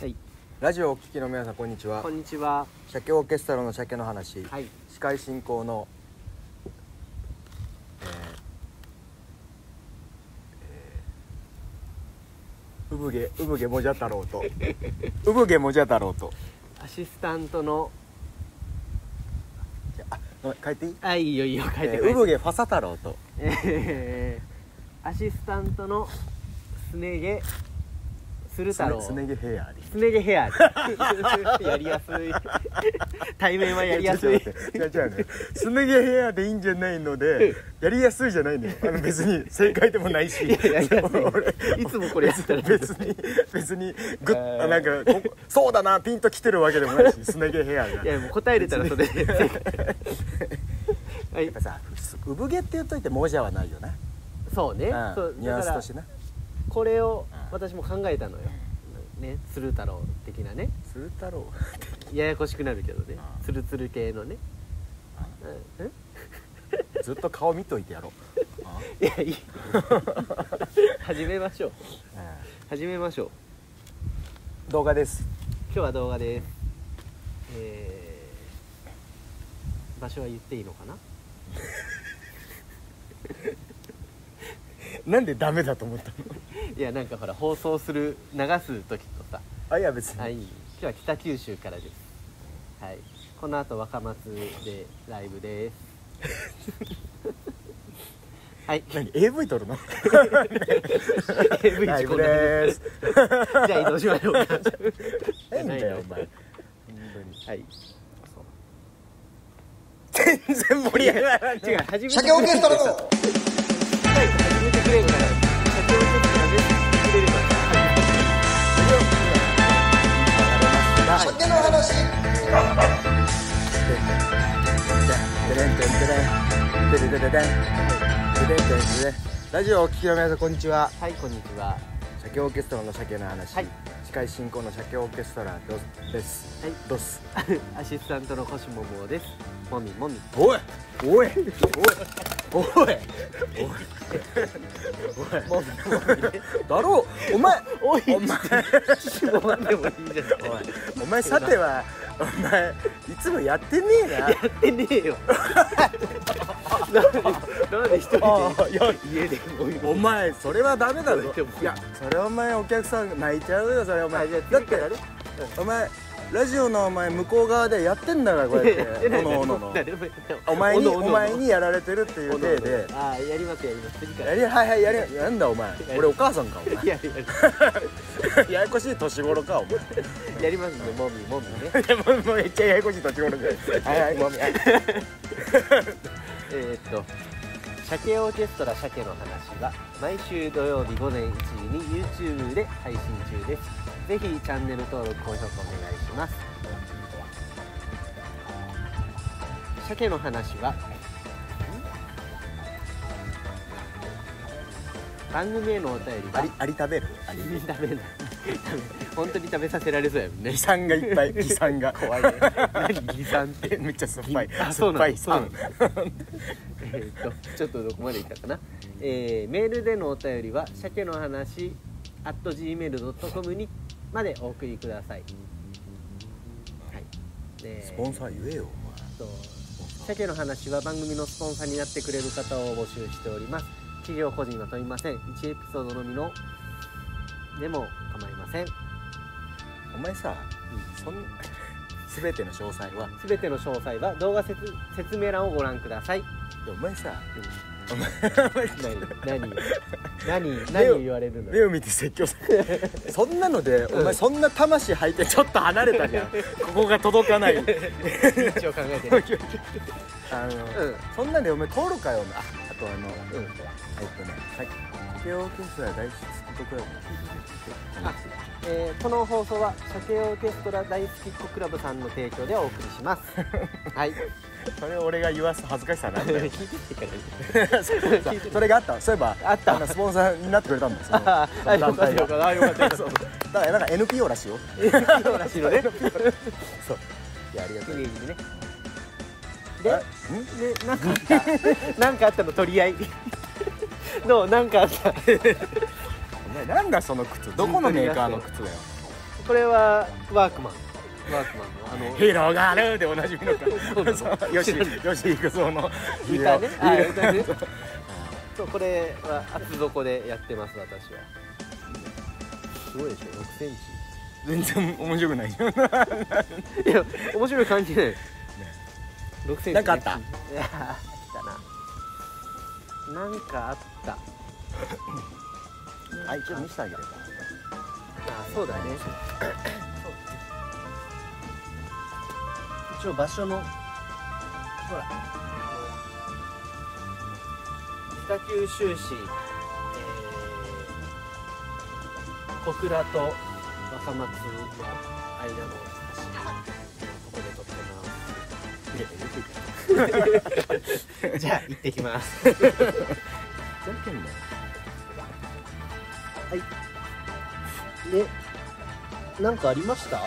はい、ラジオをお聞きの皆さんこんにちは。こんにちは。鮭オーケストラの鮭の話、はい、司会進行の、えーえー、産毛産毛もじゃ太郎と。産毛もじゃ太郎と。アシスタントの、じゃああ帰っていい？あ、いいよいいよ、書いてえー産毛ファサ太郎と。えー、アシスタントのすね毛鶴太郎。すね毛ヘアですすね毛ヘア。やりやすい。対面はやりやすい。違う違うね。すね毛ヘアでいいんじゃないのでやりやすいじゃないのよ。あの別に正解でもないし。いつもこれやってたら。別に別にグッ、なんかそうだなピンときてるわけでもないしすね毛ヘアが。いや、もう答えれたらそれで。はい。やっぱ、さ産毛って言っといてもじゃはないよねそうね。うん。そうニュアンスとしてなこれをうん。私も考えたのよ。ね、鶴太郎的なね。鶴太郎。ややこしくなるけどね。うん。ツルツル系のね。うん。ずっと顔見といてやろう、あいやいい。始めましょう。始めましょう。動画です。今日は動画です。えー、場所は言っていいのかな？なんでダメだと思ったの？いやなんかほら放送する流す時とさ。あいや別に、はい。今日は北九州からです。はい。この後若松でライブです。はい。何？AV 撮るの？AV ライブです。じゃあ移動しましょうか。変だよお前。本はい。全然盛り上がらん違う初めて鮭オーケストラの鮭の話。ラジオをお聞きの皆さんこんにちは。はいこんにちは。鮭オーケストラの鮭の話、はい。司会進行の鮭オーケストラドスです。はい。ドス アシスタントの星ももです。もみもみ。おい。おい。おい。おい。おい。もみもみ。ねだろう。お前。おい。お前。お前 さてはお前いつもやってねえな。やってねえよ。なんでなんで一人家でもみもお前それはダメだぞ。いやそれはお前お客さん泣いちゃうよそれお前。だってお前ラジオのお前向こう側でやってんだからこうやって。おのおのお前にお前にやられてるっていう体で。ああやりますやります。次から。やりはいはいやりなんだお前。俺お母さんかお前。やや。こしい年頃かお前。や やりますねもみもみね。もうめっちゃややこしい年頃で。はいはいはい。えーっと鮭オーケストラ鮭の話は毎週土曜日午前1時に YouTube で配信中ですぜひチャンネル登録高評価お願いします。鮭の話は番組へのお便りは？アリアリ食べる？アリ 食べない本当に食べさせられそうやもんね。擬酸がいっぱい擬酸が。怖いね。何擬酸って？めっちゃ酸っぱい。あそうなの？酸えーっとちょっとどこまでいったかな、えーメールでのお便りは鮭の話 at gmail.com にまでお送りください。はい。でスポンサー言えよと鮭の話は番組のスポンサーになってくれる方を募集しております。企業個人は問いません。1エピソードのみのでも構いません。お前さそん 全ての詳細は？すべての詳細は動画説説明欄をご覧ください、お前さうん。お前何何何何言われるの？目を見て説教さそんなので、お前そんな魂入ってちょっと離れたじゃん。ここが届かない。一応考えてね。あの、うん。そんなんでお前通るかよ。ああとあのうん。えっとねさっき竹オーケストラ大好きコクラブのあえーこの放送は鮭オーケストラ大好きっ子クラブさんの提供でお送りします。はい。それ俺が言わす恥ずかしさなんだよ。聞いてってから それがあったそういえばあったのスポンサーになってくれたんだそのあその団体よかったよだからなんか NPO らしいよ。そうらしいのね。そう。いやありがとうねでなんかあった？なんかあったの？取り合いどうなんかあった。お前なんだその靴。どこのメーカーの靴だよ。これはワークマン。ワークマンの。あの広がるでおなじみのかそうなのそう。よしよし行くぞの。歌ね。あ歌ね。そうこれは厚底でやってます私は。すごいでしょ6セン全然面白くないいや面白い感じない。6センチなんかあった？ななんかあった。はいちょっと見せてあげれば。あそうだね。一応場所のほら北九州市、えー、小倉と若松の間の橋。のとこで撮ってます じゃあ行ってきます。ふざけんなよでなんかありました？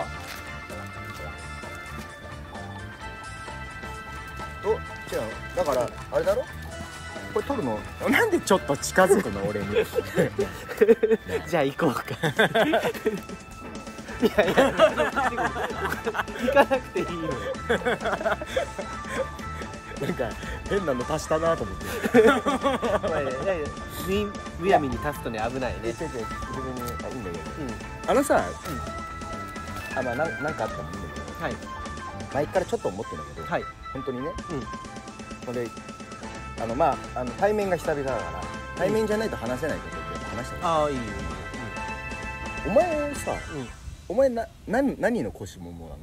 お違うだからあれだろ？これ撮るの？なんでちょっと近づくの俺に？じゃあ行こうか。いやいや行かなくていいのよなんか変なの足したなと思って。お前ねむむやみに立つとね危ないね。別に。あいいん。だけどうん。あのさ、あまあなんなんかあったんだけど。はい。前からちょっと思ってんだけど、はい。本当にね。うん。これあのまああの対面が久々だから対面じゃないと話せないことって話したの、ああいいよいいよお前さうん、うん、お前な何何の腰ももなの？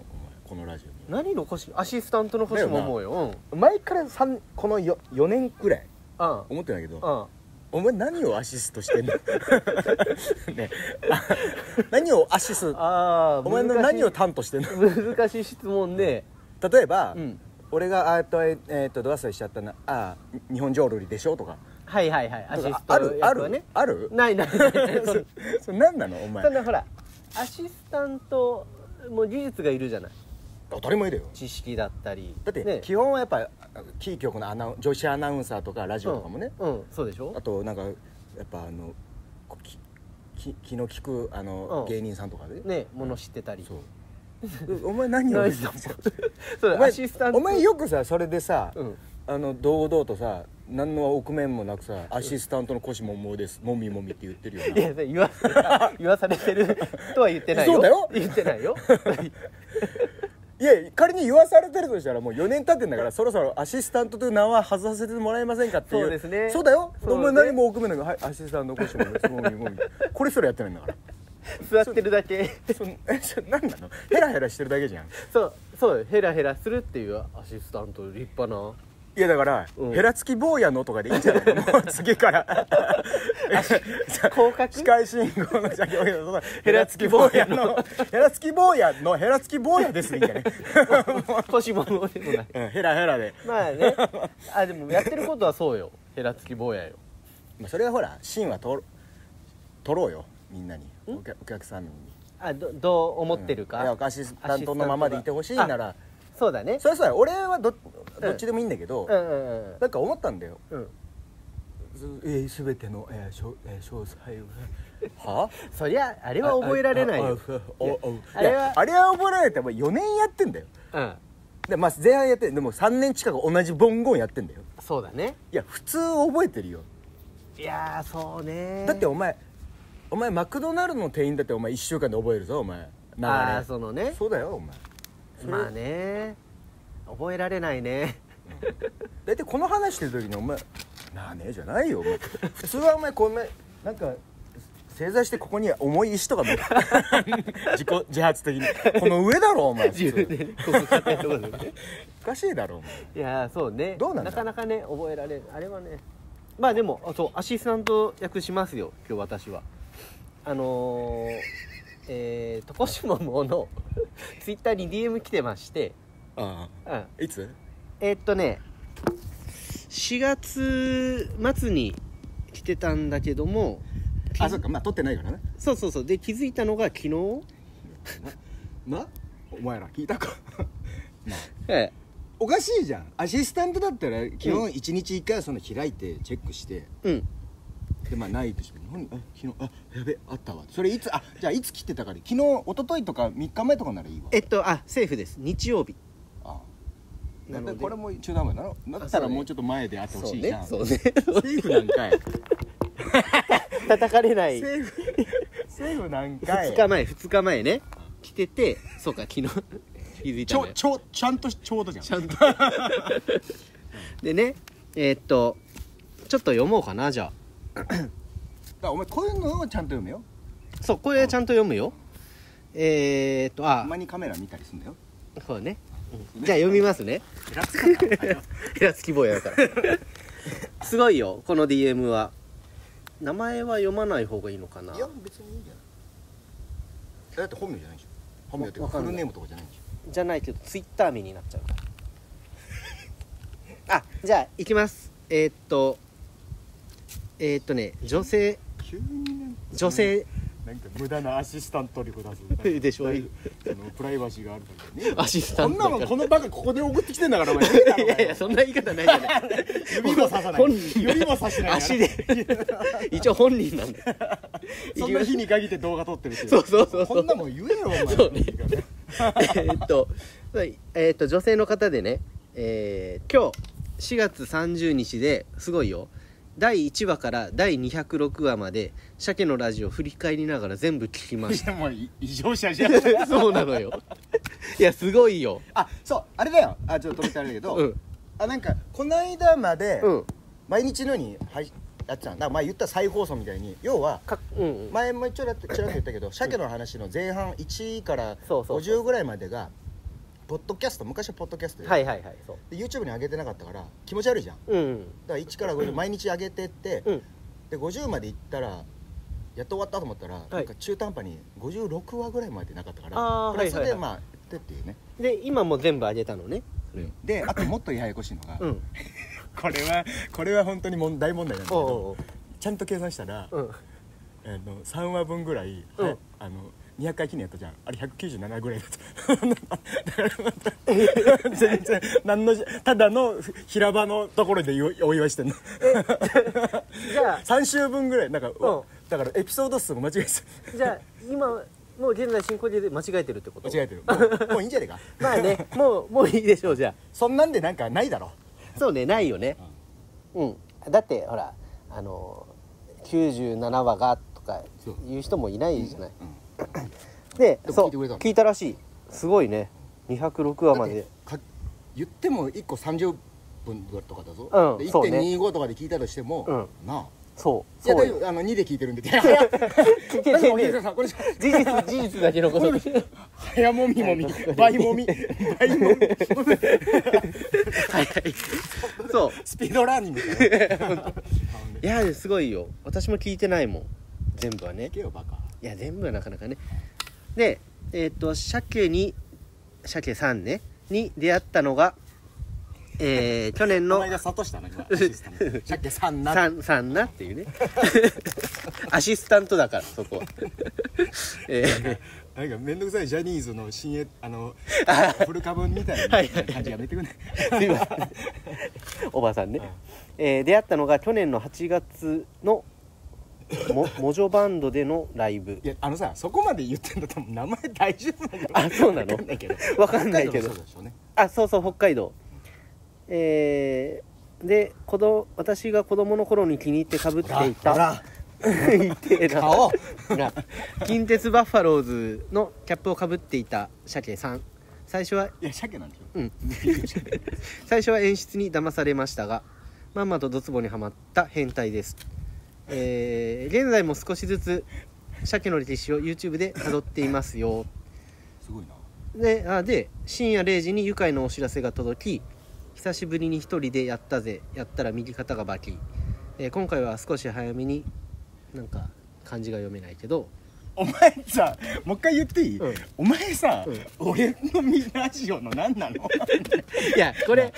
このラジオに。何の腰アシスタントの腰も思うよ。うん。前から三この 4, 4年くらいあ思ってんだけどあお前何をアシストしてんの？ねあ 何をアシスああお前の何を担当してんの？難しい質問で例えば、うん。俺があーっとええーっとド忘れしちゃったな。あー日本浄瑠璃でしょ？とか。はいはいはい。アシストあるある？役はね。ある？ないないないない。そんそれ何なの？お前。そんなほらアシスタントも技術がいるじゃない当たり前だよ。知識だったり。だってね。基本はやっぱキー局のアナウン女子アナウンサーとかラジオとかもね、うん、うんそうでしょ？あとなんかやっぱあのこきき気の利くあの、うん。芸人さんとかで、ねもの知ってたり。そう。お前何を ないそうお前アシスタント？お前よくさそれでさ、うん。あの堂々とさ何の臆面もなくさアシスタントの腰ももですもみもみって言ってるよいやそれ言わ 言わされてるとは言ってないよ。そうだよ。言ってないよ いや仮に言わされてるとしたらもう4年経ってんだからそろそろアシスタントという名は外させてもらえませんかっていう。そうですね。そうだよ。お前何も奥面なくはいアシスタントの腰もですもみこれすらやってないんだから。座ってるだけ。そ えそ何なの？ヘラヘラしてるだけじゃん。そうそうよヘラヘラするっていうアシスタント立派ないやだから、うん。ヘラつき坊やのとかでいいんじゃないのもう次から。広角視界信号の先ほどのヘラつき坊やの。ヘラつき坊やのヘラつき坊やですいいんじゃない、腰ものでもないうん、ヘラヘラで、まあねあでもやってることはそうよヘラつき坊やよまあ、それはほら芯は取ろ取ろうよみんなにお客お客さんにあどどう思ってるか、うんいやアシスタントのままでいてほしいならそうだねそれはそうや俺はどどっちでもいいんだけど、なんか思ったんだよ。うん。すえー、全ての、えーしょえー詳細は。は？そりゃあれは覚えられないよ。あれはあれは覚えられても4年やってんだようんでまあ前半やってでも3年近く同じ文言やってんだよそうだねいや普通覚えてるよいやーそうねだってお前お前マクドナルドの店員だってお前1週間で覚えるぞお前ああそのねそうだよお前まあね覚えられないね。大体この話してる時にお前「なあねえ」じゃないよ。お前普通はお前こんななんか正座してここに重い石とかも 自己自発的に。この上だろお前自分でねここ硬いところでね。おかしいだろお前。いやーそうね。どうなんだ？かなかね覚えられるあれはね。まあでもあそうアシスタント役しますよ今日私は。あのー、えーとコシモモの ツイッターに DM 来てましてあうん。あいつ？えーっとね4月末に来てたんだけどもあそっかまあ撮ってないからね。そうそうそう。で気づいたのが昨日？な お前ら聞いたか。ええ。おかしいじゃん。アシスタントだったら基本1日1回はその開いてチェックして。うん。でまあないとしても。何？あ昨日あやべあったわ。それいつ？あじゃあいつ切ってたから昨日一昨日とか3日前とかならいいわ。えっとあセーフです。日曜日。あなのでこれも中断前だろだったらもうちょっと前であってほしいじゃん。そうね。セーフなんかい。叩かれない。セーフセーフなんかい。2日前2日前ね。来ててそうか昨日。気づいちたのよ。ょちょちゃんとちょうどじゃん。ちゃんと。でねえーっとちょっと読もうかなじゃだからお前こういうのをちゃんと読めよ。あそうこれちゃんと読むよ。えーっとあ。たまにカメラ見たりすんだよ。そうね、うんじゃあ読みますね。ヘラつき坊やだから。すごいよこの DM は。名前は読まない方がいいのかな？いや別にいいんじゃない。だって本名じゃないでしょ。本名ってフルネームとかじゃないでしょ。じゃないけどツイッター名になっちゃうからあじゃあ行きます。えーっとえーっとね女性女性なんか無駄なアシスタント力出すでしょ。そのプライバシーがあるからね。アシスタントこんなもんこのバカここで送ってきてんだからお前。いやいやそんな言い方ないじゃない。指も刺さない。本人指も刺してない足で。一応本人なんだよ そんな日に限って動画撮ってるっていそうそうそうそんなもん言えよお前。そうね。えーっとはいえーっと女性の方でね、えー今日4月30日ですごいよ第1話から第206話まで鮭のラジオ振り返りながら全部聞きましいやもう異常者じゃん。た そうなのよ。いやすごいよ。あそうあれだよ。あちょっと止めてあれだけど、うん。あなんかこの間まで、うん。毎日のようにはいやってたんだ前言った再放送みたいに要はかうんうん。前もちょらっとちらっと言ったけど鮭の話の前半1からそうそうそう。50ぐらいまでがポッドキャスト昔はポッドキャストで,、はいはいはいそう。で YouTube に上げてなかったから気持ち悪いじゃん。だうん。から1から50毎日上げてって、うん。で50までいったらやっと終わったと思ったら、なんか中途半端に56話ぐらいまでなかったからあープラスはいはい。はいでまあやってっていうね。で今も全部あげたのね。であともっとややこしいのが、うん。これはこれは本当に問大問題なんだけどおうおうおう。ちゃんと計算したら、うん。あの3話分ぐらい、うん。はいあの200回記念やったじゃん。あれ197ぐらいだと全然何のただの平場のところでおお祝いしてんの。じゃあ 3週分ぐらいなんか、ん。だからエピソード数も間違えてじゃあ今もう現在進行形で間違えてるってこと？間違えてる。もう もういいんじゃねえか？まあねもうもういいでしょうじゃそんなんでなんかないだろ。あそうねないよね。うん。だってほらあの97話がとか言う人もいないじゃない、うん でそう聞いたの？聞いたらしい。すごいね。206話まで。か言っても1個30分とかだぞ、でうんそうね。1.25とかで聞いたとしても、うん。なあ。そういやそうよ。大丈夫あの2で聞いてるんで。聞けてねさんこれ 事実事実だけのこと。早もみもみ。倍もみ。倍もみ。はいはい。そう。スピードラーニングいやすごいよ。私も聞いてないもん。全部はね。聞けよバカいや全部はなかなかね。でえっ、と鮭に鮭さんね。に出会ったのがえー、去年おの前が諭したの今アシスタント。シャケさんな。さんさんなっていうね。アシスタントだからそこは。え なんか面倒くさいジャニーズの新鋭あのフル株みたいはいな感じやめてくんねー、すいません。おばさんね、えー出会ったのが去年の8月のもモジョバンドでのライブ。いやあのさそこまで言ってんだったら名前大丈夫なんだあそうなの？わかんないけど。わかんないけど。北海道もそうでしょうね。あそうそう北海道。えー、で子供私が子供の頃に気に入ってかぶっていた。ほら 痛えな。近鉄バッファローズのキャップをかぶっていた鮭さん。最初はいや鮭なんでしょうん。最初は演出に騙されましたがまんまとドツボにはまった変態ですえー、現在も少しずつ鮭の歴史を YouTube で辿っていますよ。すごいな。であで深夜0時に愉快なお知らせが届き久しぶりに一人でやったぜ。やったら右肩がバキ、えー今回は少し早めになんか漢字が読めないけどお前さもう一回言っていい、うん。お前さ、うん。俺のミラジオの何なの？いやこれ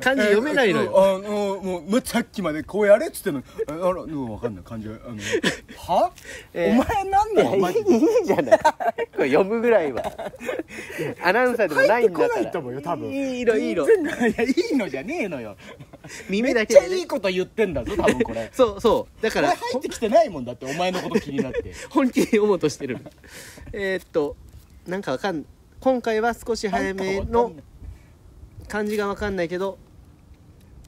漢字読めないのよ。あのもうさっきまでこうやれっつってんのああらうんわかんない感じがあのは、えー。お前なんなの？マジでいいじゃない。これ読むぐらいは。アナウンサーでもないんだから。帰ってこないと思うよ多分。いいのいいの。全然い。やいいのじゃねえのよ。めっ耳だけで、ね。ちゃいい、こと言ってんだぞ多分これ。そうそう。だから入ってきてないもんだってお前のこと気になって。本気で読もうとしてる。えーっとなんかわかん今回は少し早めの漢字がわかんないけど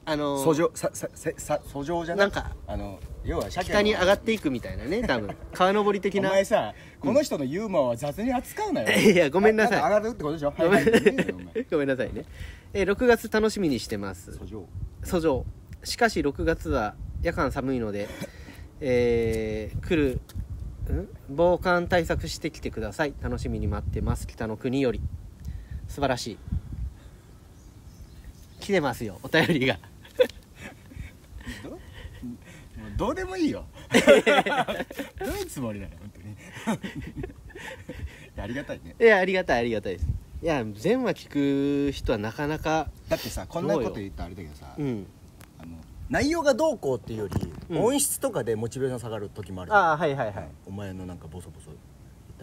あのー訴状ささささ訴状じゃない？なんかあの要は北に上がっていくみたいなね多分。川登り的おな前さこの人のユーモアは雑に扱うなよ。いやごめんなさい。上がるってことでしょ？ごめん。ごめんなさいね、えー6月楽しみにしてます。訴状。訴状。しかし6月は夜間寒いので、えー来るん防寒対策してきてください。楽しみに待ってます。北の国より。素晴らしい。来てますよ。お便りが。どもう どうでもいいよ。どういうつもりなの本当に。ありがたいね。いやありがたいありがたいです。いや全話聞く人はなかなかだってさこんなこと言ったらあれだけどさうん内容がどうこうっていうより、うん。音質とかでモチベーション下がる時もある。ああはいはいはい。お前のなんかボソボソ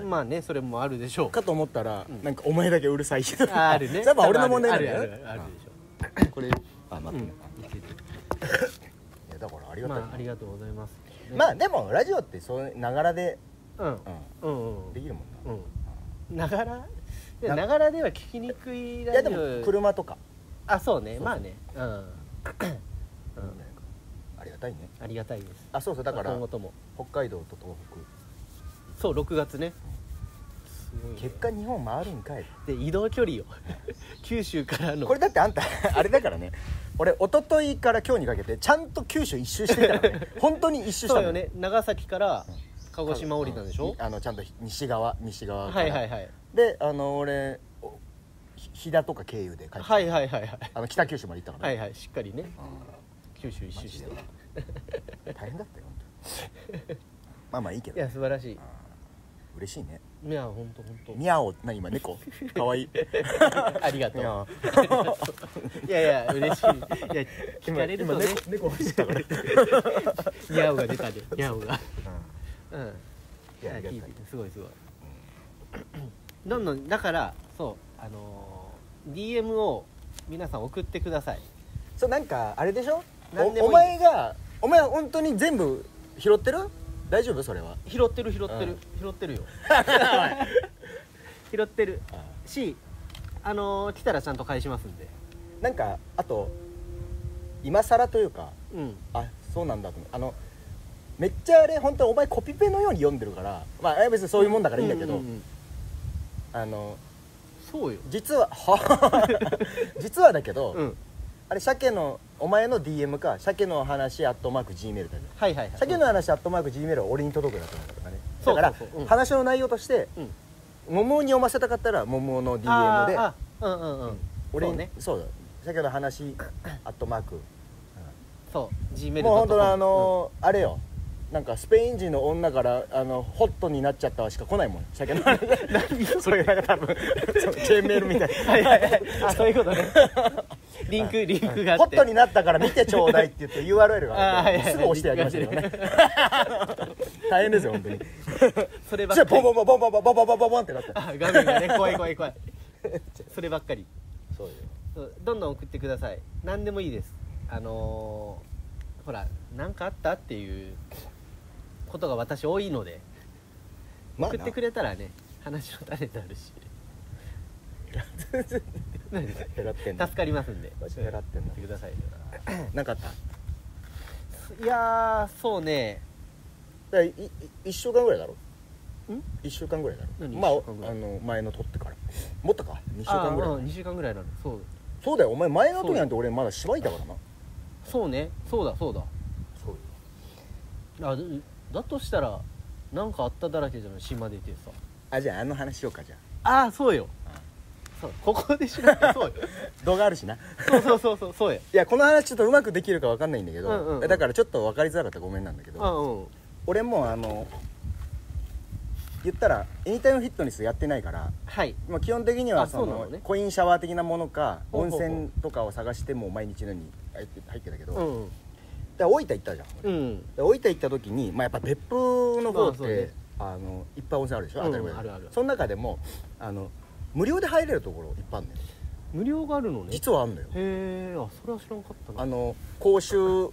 まあねそれもあるでしょう。かと思ったら、うん。なんかお前だけうるさい人ああるね。やっぱ俺の問題なんだよあるあるあるあるでしょ。これあ待って。ね、いやだからありがたい、まあありがとうございます。まあでもラジオってそうながらで、うん。ううんうん。ん、できるもんな、うん。ながら？なながらでは聞きにくいいやでラジオも車とか、あそうね。まあね。うん、うん、ありがたいね。ありがたいです。あそうそうだから今後とも。北海道と東そう6月ね。結果日本回るんかい。で移動距離よ。九州からの。これだってあんた あれだからね。俺一昨日から今日にかけてちゃんと九州一周してたからね。本当に一周したうよね。長崎から鹿児島降りたんでしょ？うん、あのちゃんと西側西側はいはいはい。であの俺飛騨とか経由で帰ってはいはいはいはい。あの北九州まで行ったからね、はいはいしっかりね九州一周して。大変だったよ本当に。まあまあいいけいどや素晴らしい。嬉しいね。いや本当本当ミャオ何今猫？かわいい。ありがとう。ミャオ。いやいや嬉しい。いや聞かれるとね。今猫欲しかったからニャオが出たで。ニャオが。うん。いいややありがたい。聞いててすごいすごい。どんどんだからそうあのー DM を皆さん送ってください。そうなんかあれでしょ？おお前がお前本当に全部拾ってる？大丈夫？それは。拾ってる拾ってる、うん。拾ってるよ。拾ってる。しあのー来たらちゃんと返しますんで。なんかあと今更というかうん。あそうなんだと思う。あのめっちゃあれ本当お前コピペのように読んでるからまあ別にそういうもんだからいいんだけど、うううんあのそうよ。実はは 実はだけど、うんあれ鮭のお前の DM か鮭の話アットマーク Gmail だよはいはいはい。鮭の話アットマーク Gmail は俺に届くだと思うんだからね。そうだからそう。そううん。話の内容としてうん。桃に読ませたかったら桃の DM で。あーあうんうんうん。俺にそうね。そうだ鮭の話アットマーク。そう。Gmail もう本当にあのーあれよ。なんかスペイン人の女からあのホットになっちゃったわしか来ないもん。鮭の話。それ。がなんか多分 そうチェーンメールみたい。なはいはいはい。あそういうことねリンクリンクがホットになったから見てちょうだいって言って URL があってすぐ押してやりましたけどね。大変ですよ本当に。そればじゃあっかり。ボンボンボンボンボンボンボンボンボンボンってなって。あ画面がね怖い怖い怖い。そればっかり。そうよ。どんどん送ってください。何でもいいです。あのーほら何かあったっていうことが私多いので。まあ送ってくれたらね話の種になるし。何 減らってんの助かりますんで。マジで減らってんの送ってくださいなんかあった？いやーそうね。だいい1週間ぐらいだろ？ん？1週間ぐらいだろ？何まあ一週間ぐらい？あの前の撮ってから。もっとか？2週間ぐらい？あ2週間ぐらいなのそう。そうだよ。お前前の時なんて俺まだ芝居だからな。そうね。そうだそうだ。そうよ。あだだとしたら何かあっただらけじゃない？島出てさ。あじゃああの話しようかじゃあ。あそうよそう。ここでしなくてそうよ。あ 動画あるしな。そうそうそうそう。そうよ。いやこの話ちょっとうまくできるかわかんないんだけど、うんうんうん。だからちょっと分かりづらかったらごめんなんだけど、うんうん。俺もあの言ったらエニタイムフィットネスやってないから、はい。まあ、基本的にはあそのそうなのね。コインシャワー的なものか温ほうほうほう。泉とかを探してもう毎日のように入って入ってたけど、でうん。大分行ったじゃん、俺うん。で大分行った時に、まあ、やっぱ別府の方って、まあそうね。あのいっぱい温泉あるでしょ、うん当たり前だけど。あるある。その中でもあの無料で入れるところいっぱいあるの。よ無料があるのね。実はあんのよ。へえあそれは知らんかったな。あの講習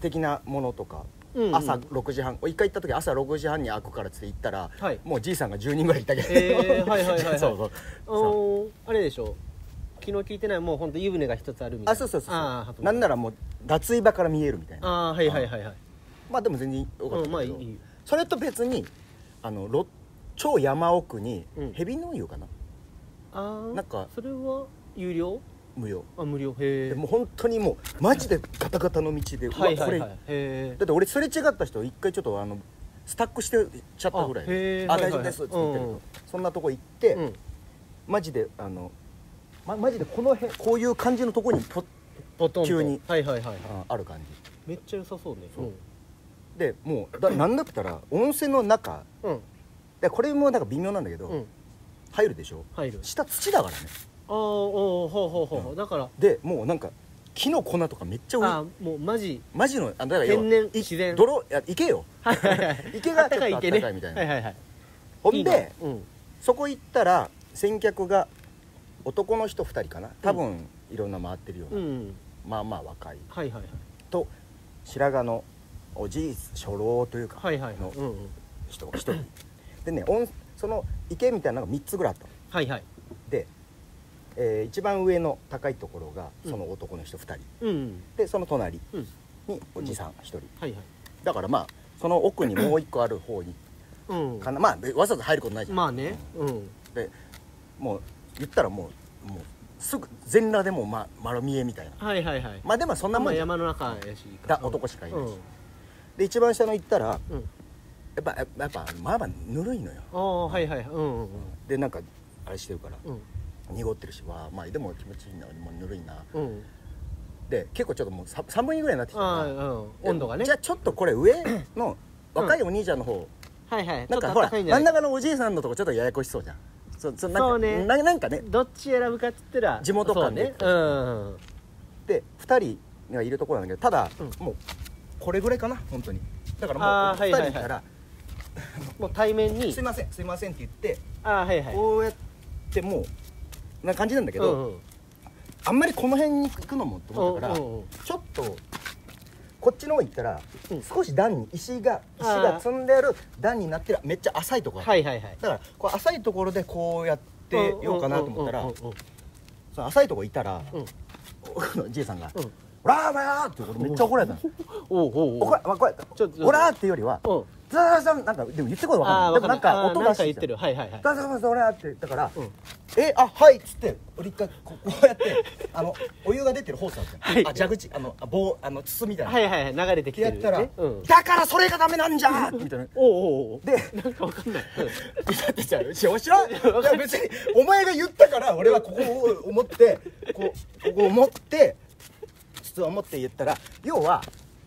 的なものとか、うんうん。朝6時半。一回行った時朝6時半に開くからっつって行ったら、はい。もうじいさんが10人ぐらいいたけど、へーはいはいはいはい。そうそう。あのーあれでしょ。昨日聞いてないもう本当湯船が一つあるみたいな。あそうそうそうあーなんならもう脱衣場から見えるみたいな。あーはいはいはいはい。まあでも全然よかったうんけど、まあいいそれと別にあのろ超山奥にうん。蛇の湯かな、ああなんかそれは有料？無料。あ無料。へえでもう本当にもうマジでガタガタの道で、はいはいはい。へえだって俺すれ違った人一回ちょっとあのスタックしてちゃったぐらいあへー。あはいはい大丈夫です」って言ってるうん。とそんなとこ行って、うん。マジであのまマジでこの辺こういう感じのとこにポッボトンと。急に。はいはいはいはい。あある感じ。めっちゃ良さそうね。そう。でもうだなんだったら温泉の中うんうんでこれもなんか微妙なんだけど、うん。入るでしょ？入る。下土だからね。ああほうほうほうほう。うん。だからでもうなんか木の粉とかめっちゃあ多い。ーもうマジ。マジのあだから天然い自然。泥いや池よ。池がちょっとあったかいみたいな。はいはいはい。ほんでうん。そこ行ったら先客が男の人2人かな？多分いろんな回ってるような、うんまあまあ若い。はいはいはい。と白髪のおじい初老というかはいはいはい。のうんうん。人が1人でね温その池みたいなのが3つぐらいあったの。はいはい。で、えー一番上の高いところがその男の人2人、うんでその隣うん。におじさん1人。はいはい。だからまあその奥にもう1個ある方にうん。かなまあでわざわざ入ることないじゃん、まあね。うん。でもう言ったらもうもうすぐ全裸でもま丸見えみたいな。はいはいはい。まあでもそんなもんまあ山の中やし。だ男しかいないし。うん。で一番下の行ったらっぱやっぱまあまあぬるいのよ。ああはいはい。うんうんうん。でなんかあれしてるからうん。濁ってるしわあまあでも気持ちいいな、まあ、ぬるいな。うん。で結構ちょっともうさ寒いぐらいになってきたからうん温度がね。じゃあちょっとこれ上の若いお兄ちゃんの方、はいはい。なんかほらちょっと暖かいんじゃない？真ん中のおじいさんのとこちょっとややこしそうじゃん。そそなんかそうね。ななんかね。どっち選ぶかっつったら地元感でそうね。うんで2人がいるところなんだけどただ、うもうこれぐらいかな本当に。だからもう2あーはいはいはい。人いたらもう対面に。すいませんすいません」って言ってああはいはい。こうやってもうな感じなんだけど、うんうん。あんまりこの辺に行くのもと思ったから、うんうんうん。ちょっとこっちの方行ったら、うん。少し段に石が石が積んである段になってるめっちゃ浅いところ、はいはいはい。だからこう浅いところでこうやってようかなと思ったらその浅いところいたら、うん。じいさんがうん「ほらーー!」ってめっちゃ怒られたの。おうおうおう。怒ら怒られたちょちょ。ほらーっていうよりはうん「ザーザーなんかでも言ってることわかんない。でもなんあかー音がして言ってる。はいはいはい。ザーザーザーほらーってだからうん「えあはい」っつって俺一回こ こうやってあのお湯が出てるホースあるじゃん、はい。あ蛇口あのあ棒あの筒みたいな、はいはいはい。流れてきてるやったら、だからそれがダメなんじゃみたいな。おうおうおう。でなんかわかんない。うん。だってさ知らん知らんいや別にお前が言ったから俺はここを思ってこうここを持って筒を持って言ったら要は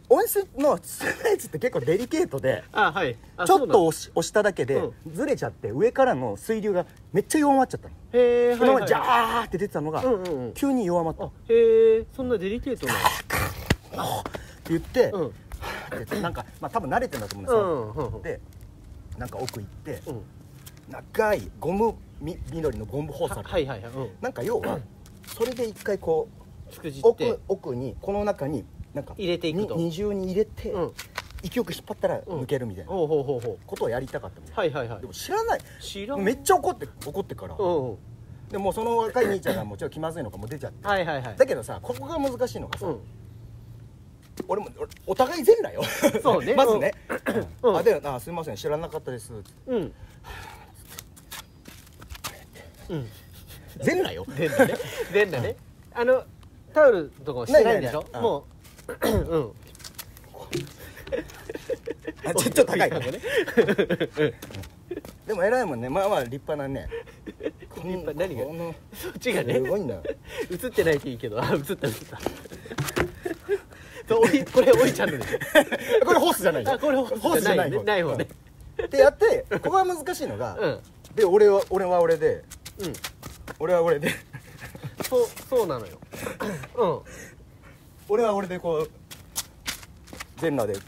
温泉の筒のやつって結構デリケートであはい。あちょっと押し押しただけでうずれちゃって上からの水流がめっちゃ弱まっちゃったの。へえ今までジャーって出てたのが急に弱まった。へえそんなデリケートなて言ってうん。でなんかまあ多分慣れてんだと思うんですよ。でなんか奥行ってうん。長いゴムみ緑のゴムホースあはるはいはいはい。うん。なんか要はそれで一回こう奥奥にこの中になんか入れていくと。に二重に入れて、うん。勢いよく引っ張ったら抜けるみたいなことをやりたかったみうたいはいはいはい。なでも知らない。知らん。めっちゃ怒って怒ってから、うんうん。でもうその若い兄ちゃんがもうちょっと気まずいのかもう出ちゃって、はいはいはい。だけどさここが難しいのがさ、うん。俺も俺お互い全裸よ。そうね。まずね、うん。あであすいません知らなかったです。うん。うん。全裸よ。出んだね。出ん。だねあのタオルとかしてないんでしょ？もううん。あちょっと高い。からねでも偉いもんね。まあまあ立派なね。立派何が？この。そっちがね。すごいんだよ映ってないといいけど。あ映った映った。おいこれおいちゃんのでし これホースじゃないょあこれホホースじゃないねない方ね。でやってここが難しいのが、うん。で俺は俺は俺でうん。俺は俺で。そうそうなのよ。うん俺は俺でこう全裸で。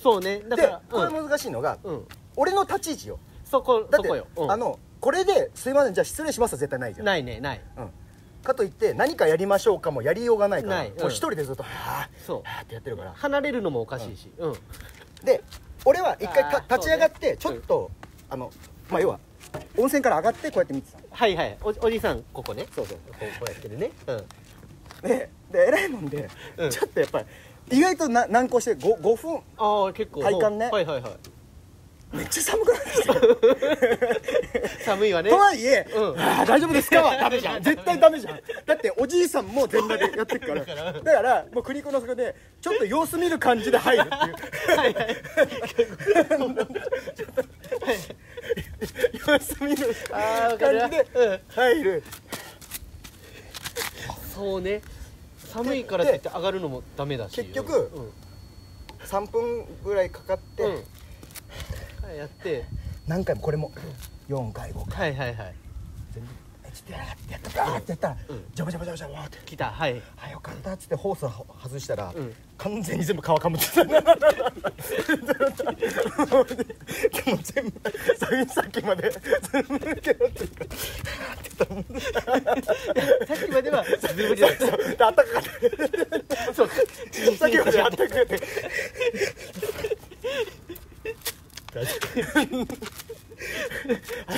そうね。だかでらこれ難しいのが、うん、うん、俺の立ち位置よ。そこだってそこよ、うん、あのこれで「すいませんじゃあ失礼します」は絶対ないじゃん。ないねない。うん、かといって何かやりましょうかもやりようがないからない。うん。もう一人でずっとはそう。ぁはぁってやってるから。離れるのもおかしいし。うん。で俺は一回あーた立ち上がってちそうねょっと、あのまあ要は温泉から上がってこうやって見てたの。はいはい。おおじさんここね。そうそう。こうこうやってるね。うん。でで偉いもんで、うん。ちょっとやっぱり意外とな難航して 5, 5分ああ結構。体感ね。はいはいはい。めっちゃ寒くなってきた寒いわね。とはいえ、うん。あー大丈夫ですか？はダメじゃん絶対ダメじゃん。だっておじいさんも全裸でやってるから。だからもうクリコの底でちょっと様子見る感じで入るっていう。はいはい。様子見る感じでうん。入るそうね寒いからって言って上がるのもダメだし。結局うん3分ぐらいかかって、うん。やって。何回もこれも4回5回。はいはいはい。全部えちょっとやってやったバーってやったら、うん。ジャバジャバジャバジャバって。来たはい。あよかったっつってホースは外したら、うん。完全に全部皮かむってたでも全部先さっきまで全部抜けなってるかさっきまではズブリだったらあったかかった。そう。さっきまであったかくてち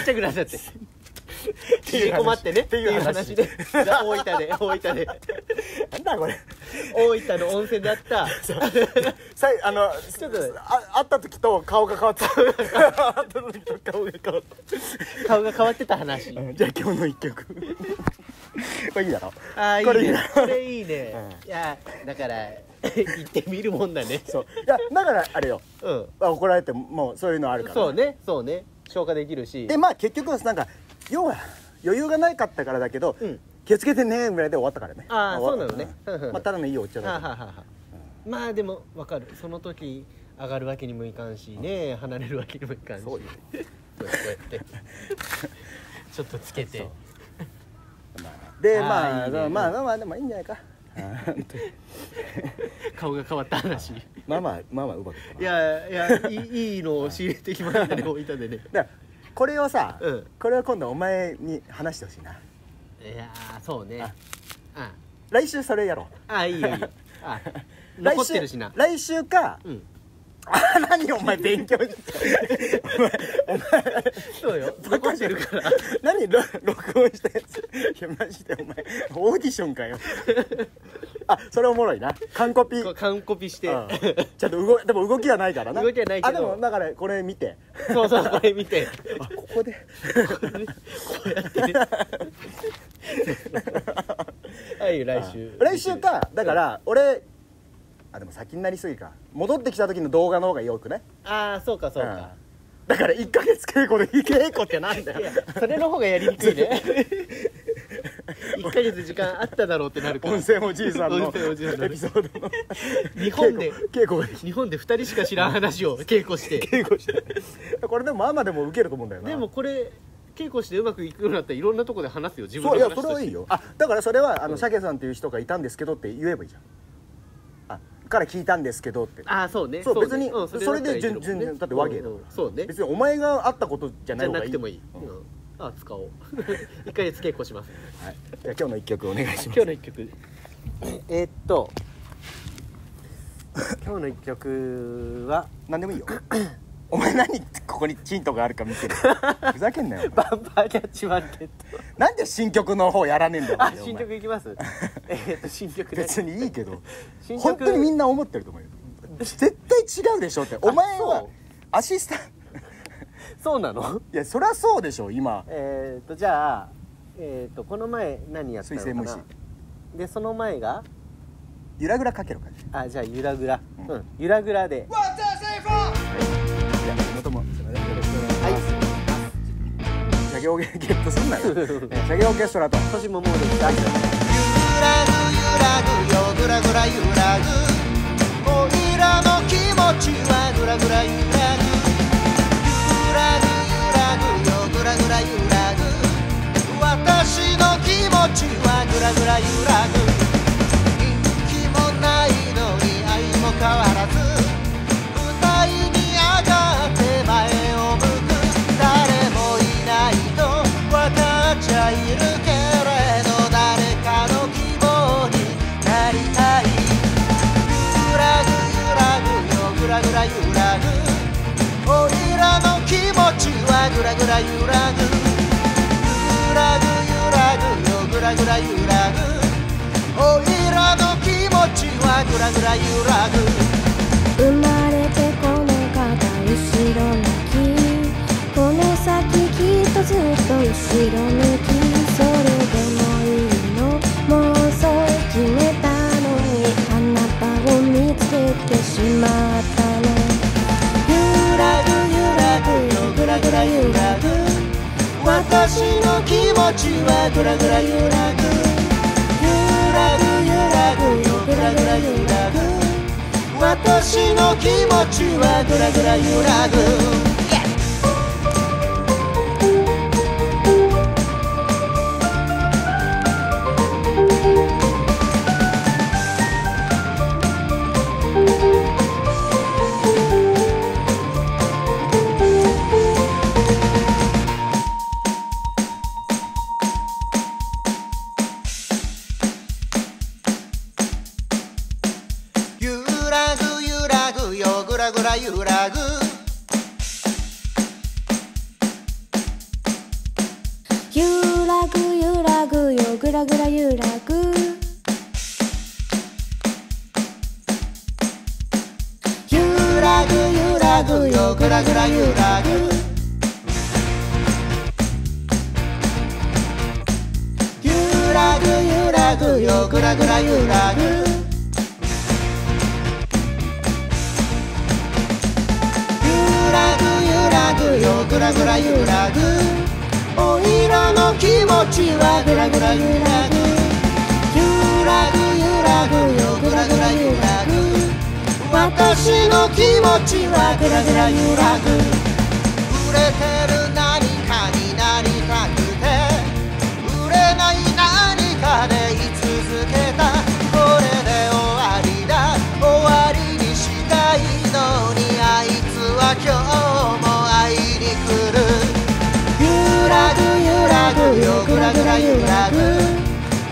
っちゃくなっちゃって縮こまってねっていう話で。大分で大分で。なんだこれ。大分の温泉であった。さいあのちょっとあ会った時と顔が変わった。会った時と顔が変わっ顔が変わってた話。じゃあ今日の一曲。これいいだろ。ああいいね。な。これいいね。ういやだから行ってみるもんだね。そう。いやだからあれよ。うん。あ怒られてもそういうのあるから。そうねそうね。消化できるし。でまあ結局はなんか要は余裕がないかったからだけど、うん。気をつけてねぐらいで終わったからね。あー終わそうなのね。まあただのいいお茶だまあでもわかる。その時上がるわけにもいかんしね離れるわけにもいかんし。そうよ。こうやって。ちょっとつけて。でまあまあまあまあでもいいんじゃないか。顔が変わった話。まあまあまあまあうまくいやいやいいいいのを仕入れてきましたね大分でね。だからこれをさ、うん。これは今度お前に話してほしいな。いやーそうね。来週それやろう。あいいよいいよ。あ来 残っ週てるしな。来週かうんあ 何お前勉強してお前お前そうよ。残ってるから。何ろ録音したやついやマジでお前オーディションかよ。あそれおもろいな。完コピ。完コピして。うん。ちゃんと動いでも動きはないからな。動きはないけど。あでもだからこれ見て。そうそうこれ見て。あここで。こうやってね。はい来週。来週か。だから俺あでも先になりすぎか。戻ってきた時の動画の方がよくねああそうかそうか、うん。だから1ヶ月稽古で稽古ってなんだよ。いやそれの方がやりにくいね。1ヶ月時間あっただろうってなるから。温泉おじいさんの温泉おじいさんのエピソードの日本で稽古日本で2人しか知らん話を稽古して。稽古して。これでもまあまあでも受けると思うんだよな。でもこれ稽古してうまくいくようになったらいろんなとこで話すよ。自分そういやの話として。それはいいよ。あだからそれはあの鮭さんっていう人がいたんですけどって言えばいいじゃん。あから聞いたんですけどって。ああそうね。そうね。別にうんそれでだったらいいけど全然だって和芸だそうね。別にお前があったことじゃなじゃい方がいい。なくてもいい、あ使おう。1ヶ月稽古します。はい、じゃあ今日の一曲お願いします。今日の一曲。えーっと。今日の一曲は何でもいいよ お前何ここにチントがあるか見てる。ふざけんなよバンパーキャッチワンテッドなんで新曲の方やらねえんだよあお前。新曲いきます？えーっと新曲ね別にいいけど。本当にみんな思ってると思うよ。絶対違うでしょって。お前はアシスタント。そうなの？いやそりゃそうでしょ今。えーっとじゃあえーっとこの前何やったのかな？水星でその前が？ゆらぐらかけろかじあじゃあゆらぐら。うん。うん。ゆらぐらで業ゲットすんなよ。え作業オーケストラと。年ももうできた。ゆらぐゆらぐよぐらぐらゆらぐおいらの気持ちはぐらぐらゆらぐゆらぐゆらぐよぐらぐらゆらぐ私の気持ちはぐらぐらゆらぐ人気もないのに愛も変わらず揺らぐおいらの気持ちはぐらぐら揺らぐ揺らぐ揺らぐよぐらぐら揺らぐおいらの気持ちはぐらぐら揺らぐ生まれてこの方後ろ向きこの先きっとずっと後ろ向き私の気持ちはぐらぐら揺らぐ。揺らぐ揺らぐよ。ぐらぐら揺らぐ。私の気持ちはぐらぐら揺らぐ。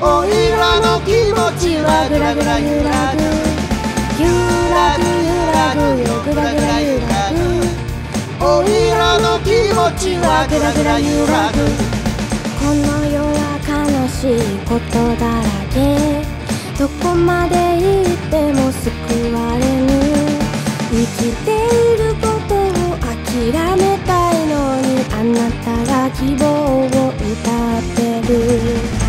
おいらの気持ちはぐらぐら揺らぐ。揺らぐ揺らぐよぐらぐら揺らぐ。おいらの気持ちはぐらぐら揺らぐ。この世は悲しいことだらけ。どこまで行っても救われぬ。生きていることを諦めたいのにあなたが希望を歌ってる。